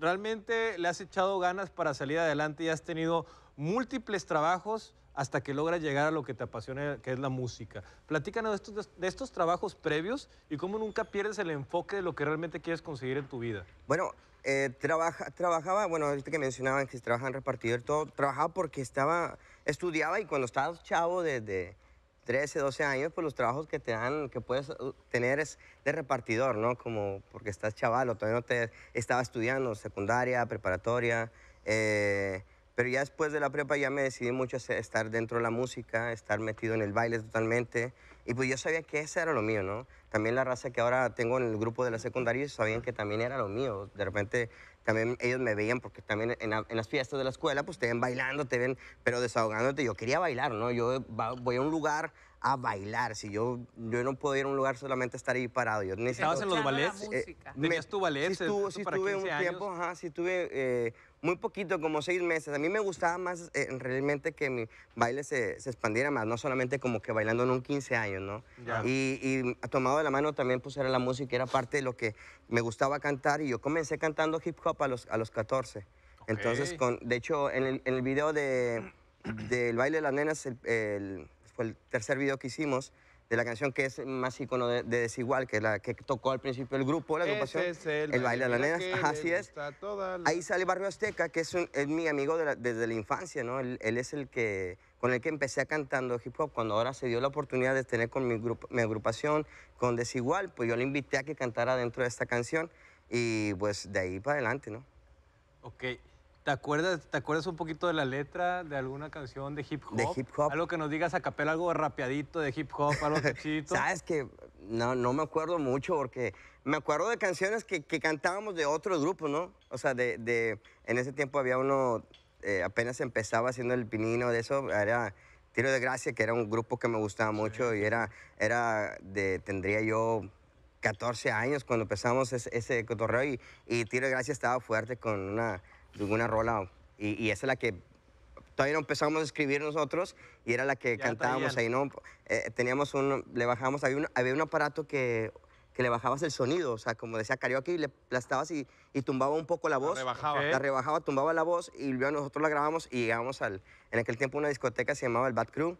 realmente le has echado ganas para salir adelante y has tenido múltiples trabajos hasta que logras llegar a lo que te apasiona, que es la música. Platícanos de estos, trabajos previos y cómo nunca pierdes el enfoque de lo que realmente quieres conseguir en tu vida. Bueno, eh, trabaja, trabajaba, bueno, ahorita que mencionaban que trabaja en repartidor, todo, trabajaba porque estaba, estudiaba y cuando estabas chavo desde 13, 12 años, pues los trabajos que te dan, que puedes uh, tener es de repartidor, ¿no? Como porque estás chaval o todavía no te estaba estudiando, secundaria, preparatoria. eh, pero ya después de la prepa ya me decidí mucho a estar dentro de la música, estar metido en el baile totalmente. Y pues yo sabía que ese era lo mío, ¿no? También la raza que ahora tengo en el grupo de la secundaria sabían que también era lo mío. De repente también ellos me veían porque también en, la- en las fiestas de la escuela pues te ven bailando, te ven, pero desahogándote. Yo quería bailar, ¿no? Yo voy a un lugar a bailar. Si yo, yo no puedo ir a un lugar solamente a estar ahí parado. Yo necesito... ¿Estabas en los ballets? Me- ¿Tenías tu ballet? Sí, eso sí para estuve un 15 años? tiempo, ajá, sí estuve eh, muy poquito, como seis meses. A mí me gustaba más eh, realmente que mi baile se, se expandiera más, no solamente como que bailando en un 15 años, ¿no? Y, y tomado de la mano también pues era la música, era parte de lo que me gustaba cantar y yo comencé cantando hip hop a los, a los 14. Entonces, con, de hecho, en el, en el video de, del baile de las nenas, el, el- fue el tercer video que hicimos, de la canción que es más icono de, de Desigual, que es la que tocó al principio el grupo, la agrupación. Es el baile de las nenas, ajá, le así es. la- Ahí sale Barrio Azteca, que es, un- es mi amigo de la- desde la infancia, ¿no? Él, él es el que, con el que empecé cantando hip hop. Cuando ahora se dio la oportunidad de tener con mi, grupo, mi agrupación, con Desigual, pues yo le invité a que cantara dentro de esta canción y pues de ahí para adelante, ¿no? Ok. ¿Te acuerdas, ¿Te acuerdas un poquito de la letra de alguna canción de hip hop? De hip hop. Algo que nos digas a capela, algo rapeadito de hip hop, algo chito. Sabes que no, no me acuerdo mucho porque me acuerdo de canciones que, que cantábamos de otros grupos, ¿no? O sea, de, de- en ese tiempo había uno, eh, apenas empezaba haciendo el pinino de eso, era Tiro de Gracia, que era un grupo que me gustaba mucho y era, era de, tendría yo 14 años cuando empezamos ese, ese cotorreo y, y Tiro de Gracia estaba fuerte con una, una rola y, y esa es la que todavía no empezamos a escribir nosotros y era la que Ya cantábamos ahí, ¿no? Eh, teníamos un, le bajamos, había un, había un aparato que, que le bajabas el sonido, o sea, como decía karaoke, le aplastabas y, y tumbaba un poco la voz. rebajaba. Ok. La rebajaba, tumbaba la voz y luego nosotros la grabamos y llegamos al, en aquel tiempo una discoteca se llamaba el Bad Crew.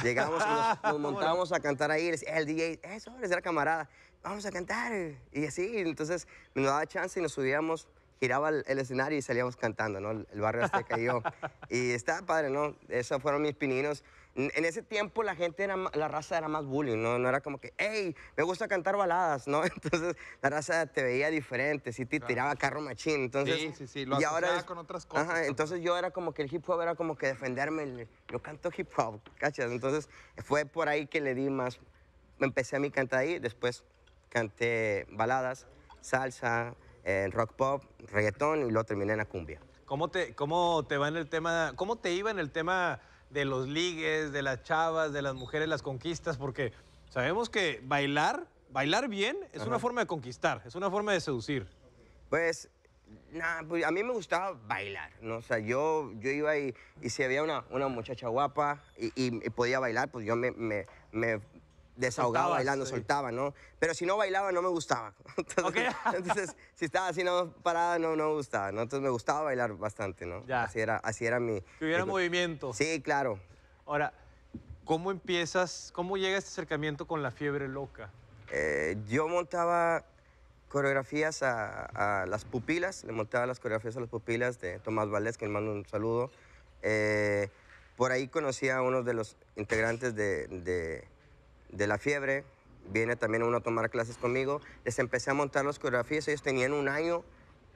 Llegábamos y nos, nos montábamos a cantar ahí, el DJ, eso, era camarada, vamos a cantar. Y así, entonces nos daba chance y nos subíamos, giraba el, el escenario y salíamos cantando, ¿no? El, barrio Azteca y yo. Y estaba padre, ¿no? Esos fueron mis pininos. En ese tiempo la gente, era, la raza era más bullying, ¿no? No era como que, hey, me gusta cantar baladas, ¿no? Entonces la raza te veía diferente, sí te tiraba carro machín. Entonces, Sí, sí, sí, lo y ahora es- con otras cosas, Ajá, entonces yo era como que el hip hop era como que defenderme. el- yo canto hip hop, ¿cachas? Entonces fue por ahí que le di más. Empecé a mi cantar ahí, después canté baladas, salsa, eh, rock pop, reggaetón y luego terminé en la cumbia. ¿Cómo te, ¿Cómo te va en el tema, cómo te iba en el tema de los ligues, de las chavas, de las mujeres, las conquistas? Porque sabemos que bailar, bailar bien es una forma de conquistar, es una forma de seducir. Pues, nada, pues a mí me gustaba bailar, ¿no? O sea, yo, yo iba y, y si había una, una muchacha guapa y, y- y podía bailar, pues yo me, me, me desahogaba Soltabas, bailando, sí. soltaba, ¿no? Pero si no bailaba, no me gustaba. Entonces, entonces, si estaba así no parada, no, no me gustaba, ¿no? Entonces me gustaba bailar bastante, ¿no? Ya. Así era, así era mi... Que hubiera mi- movimiento. Sí, claro. Ahora, ¿cómo empiezas, cómo llega este acercamiento con la fiebre loca? Eh, yo montaba coreografías a, a las pupilas, le montaba las coreografías a las pupilas de Tomás Valdés, que le mando un saludo. Eh, por ahí conocí a uno de los integrantes de, de- de La Fiebre, viene también uno a tomar clases conmigo. Les empecé a montar las coreografías, ellos tenían un año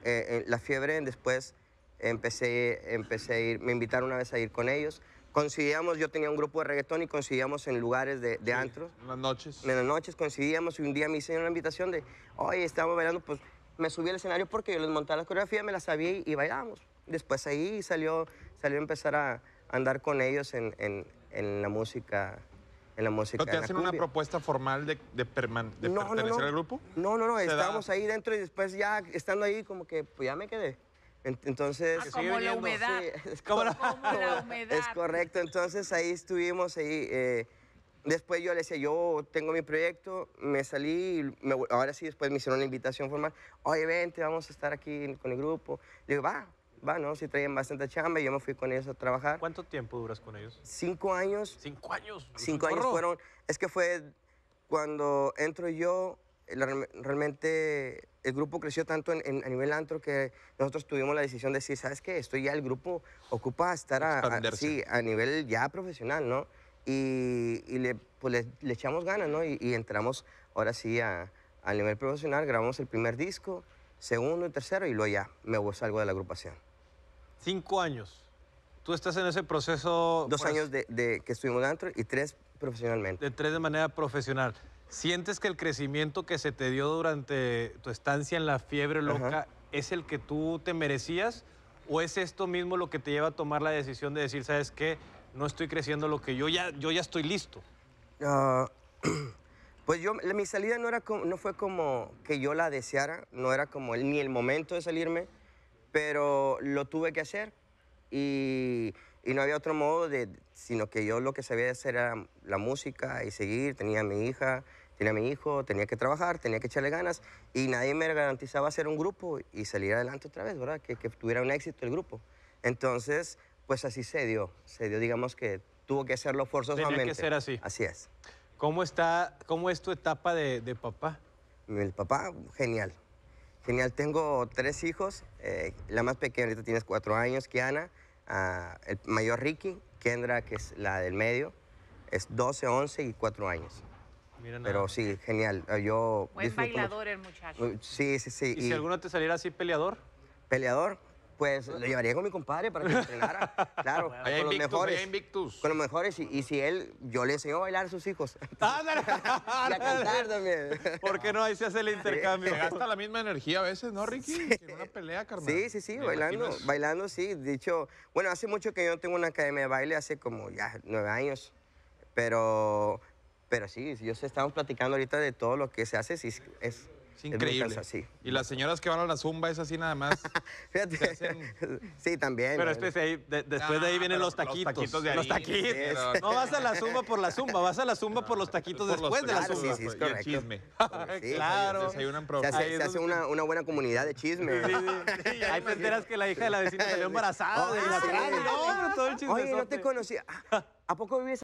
eh, en La Fiebre, después empecé, empecé a ir, me invitaron una vez a ir con ellos. Conseguíamos, yo tenía un grupo de reggaetón y conseguíamos en lugares de, de antros. En las noches. En las noches coincidíamos y un día me hicieron una invitación de, oye, estábamos bailando, pues me subí al escenario porque yo les montaba la coreografía, me la sabía y, y bailábamos. Después ahí salió, salió a empezar a andar con ellos en, en- en la música. En la música. ¿No te hacen una propuesta formal de, de, perman- de No, no, pertenecer no. al grupo? No, no, no, da. estábamos ahí dentro y después ya estando ahí como que pues ya me quedé. En- Entonces... Ah, como la humedad. Sí, es Como co- la- Como la humedad. Es correcto, entonces ahí estuvimos ahí. eh, Después yo le decía, yo tengo mi proyecto, me salí, y me ahora sí, después me hicieron una invitación formal. Oye, vente, vamos a estar aquí con el grupo. Le digo, va, va, ¿no? Si traían bastante chamba y yo me fui con ellos a trabajar. ¿Cuánto tiempo duras con ellos? Cinco años, Cinco años. cinco años fueron, es que fue cuando entro yo, realmente el grupo creció tanto en- en- a nivel antro que nosotros tuvimos la decisión de decir, ¿sabes qué? Esto ya el grupo ocupa estar a, a- sí, a nivel ya profesional, ¿no? Y, y le, pues le, le echamos ganas, ¿no? Y, y entramos ahora sí a, a nivel profesional, grabamos el primer disco, segundo y tercero, y luego ya me salgo de la agrupación. Cinco años. Tú estás en ese proceso. Dos pues, años de, de que estuvimos dentro y tres profesionalmente. De tres de manera profesional. ¿Sientes que el crecimiento que se te dio durante tu estancia en la fiebre loca Ajá. es el que tú te merecías? ¿O es esto mismo lo que te lleva a tomar la decisión de decir, sabes qué, no estoy creciendo lo que yo ya, yo ya estoy listo? Ah, pues yo, mi salida no, era como, no fue como que yo la deseara, no era como el- ni el momento de salirme, pero lo tuve que hacer y, y no había otro modo, de, sino que yo lo que sabía hacer era la música y seguir, tenía a mi hija, tenía a mi hijo, tenía que trabajar, tenía que echarle ganas y nadie me garantizaba hacer un grupo y salir adelante otra vez, ¿verdad? Que, que tuviera un éxito el grupo. Entonces, pues así se dio, se dio, digamos que tuvo que hacerlo forzosamente. ser así. Así es. ¿Cómo, está, cómo es tu etapa de, de papá? El papá, genial. Genial. Tengo tres hijos. eh, la más pequeña ahorita tiene cuatro años, Kiana. ah, el mayor Ricky. Kendra, que es la del medio, es 12, 11 y 4 años. Mira nada Pero sí, genial. ah, Yo Buen mucho. bailador el muchacho. Uh, Sí, sí, sí. ¿Y si alguno te saliera así peleador? peleador, pues lo llevaría con mi compadre para que me entrenara. Claro, con los Invictus, mejores. Con los mejores. Y, y si él, yo le enseño a bailar a sus hijos. ¡Ándale! y a cantar también. ¿Por qué no? Ahí se hace el intercambio. Se gasta la misma energía a veces, ¿no, Ricky? Que en una pelea, carnal. Sí, sí, sí, Me bailando, bailando, sí. Dicho, bueno, hace mucho que yo no tengo una academia de baile, hace como ya nueve años. Pero, pero sí, yo sé, estamos platicando ahorita de todo lo que se hace, sí, es, es, increíble. muy cansa- sí. Y las señoras que van a la zumba es así nada más. Fíjate, hacen- sí, también. Pero espérate, ahí, de- después de ahí Ah, vienen los los taquitos. taquitos de los taquitos. pero- No vas a la zumba por la zumba, vas a la zumba por los taquitos Por los después de la Claro, zumba. sí, sí, es y el correcto. chisme. Sí, claro. Se hace, se una, una buena comunidad de chisme. Sí, sí, sí. Ahí te enteras que la hija de la vecina salió embarazada de la Ah, sí. No, todo el Oye, no te conocía. Ah, ¿A poco vives